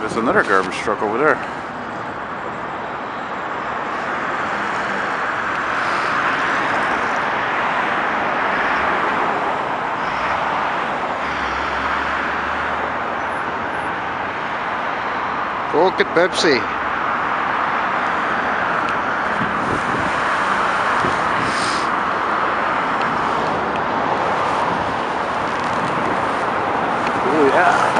there's another garbage truck over there. Coke at Pepsi. Oh yeah.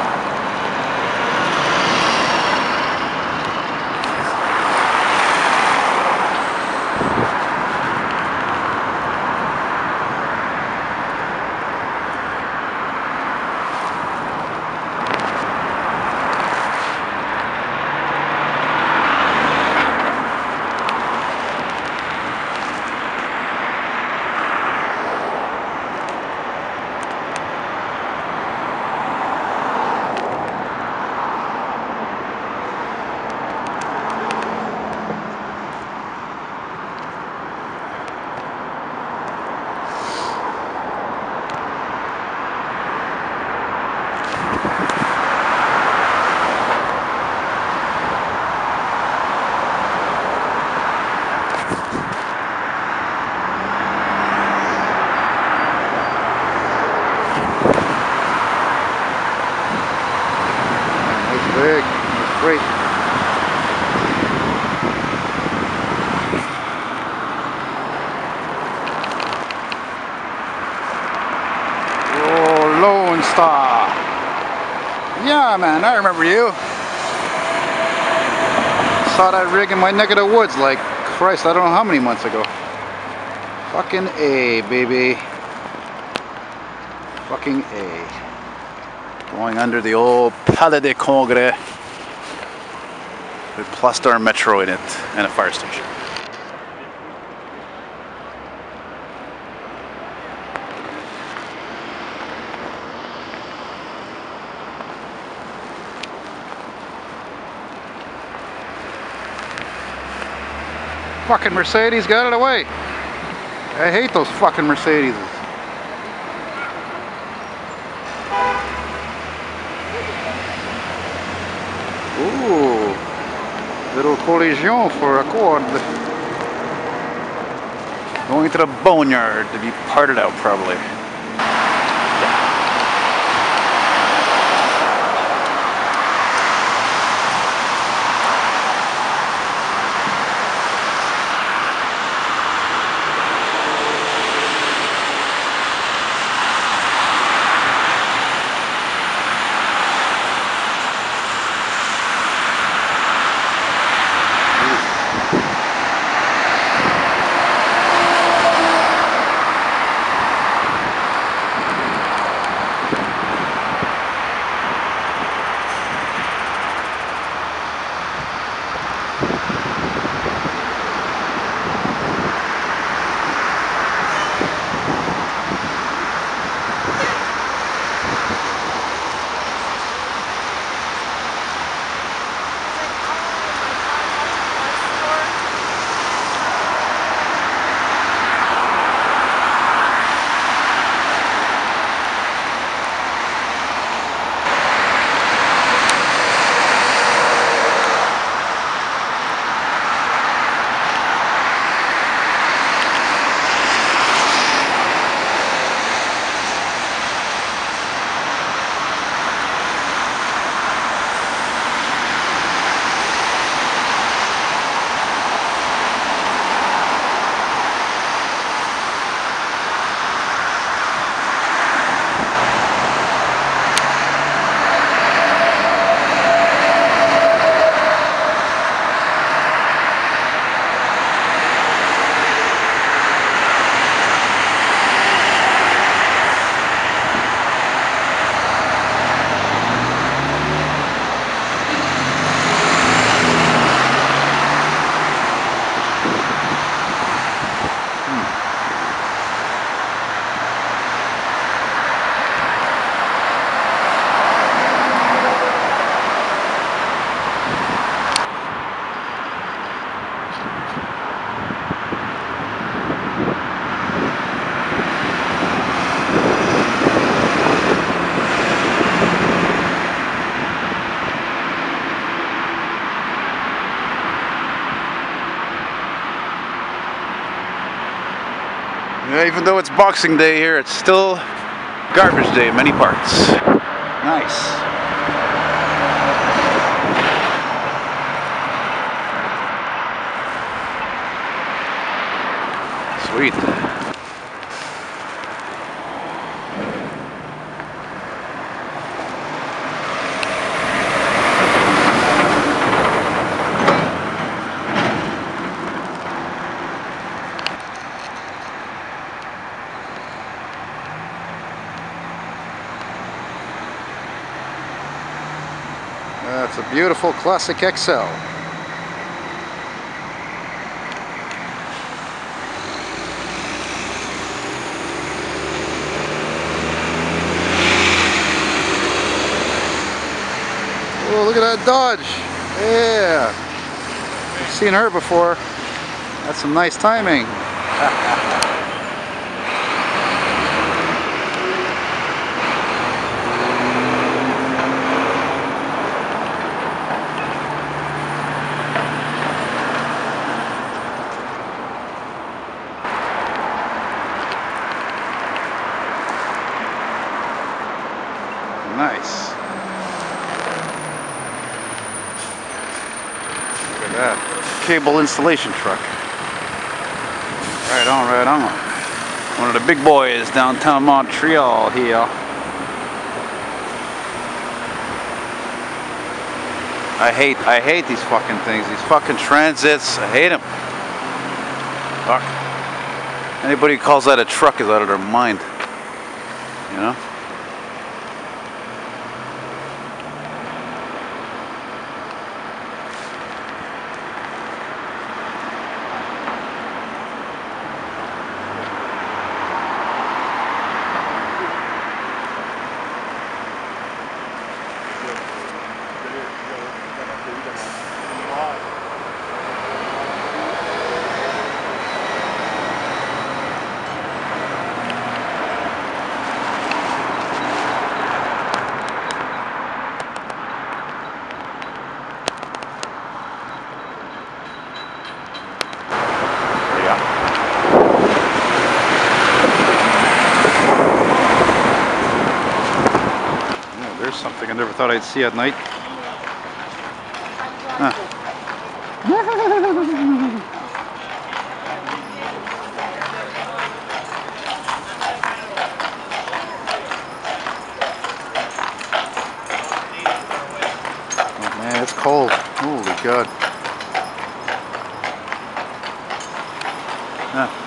Nice big. Nice freight. Oh, Lone Star. Yeah, man, I remember you. Saw that rig in my neck of the woods like, Christ, I don't know how many months ago. Fucking A, baby. Fucking A. Going under the old Palais de Congrès with Place d'Armes Metro in it and a fire station. Fucking Mercedes got it away. I hate those fucking Mercedes. Ooh, little collision for a cord. Going to the boneyard to be parted out probably. Even though it's Boxing Day here, it's still garbage day in many parts. Nice. Sweet. That's a beautiful classic XL. Oh, look at that Dodge. Yeah. I've seen her before. That's some nice timing. Nice. Look at that. Cable installation truck. Right on, right on. One of the big boys downtown Montreal here. I hate, I hate these fucking things. These fucking transits. I hate them. Fuck. Anybody who calls that a truck is out of their mind. You know? Yeah. Yeah, there's something I never thought I'd see at night. Oh, man, it's cold. Holy God. Huh.